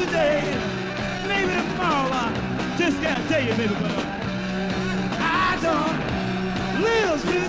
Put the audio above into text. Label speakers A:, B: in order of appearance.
A: Tuesday, maybe tomorrow. I just gotta tell you, baby, but I don't live.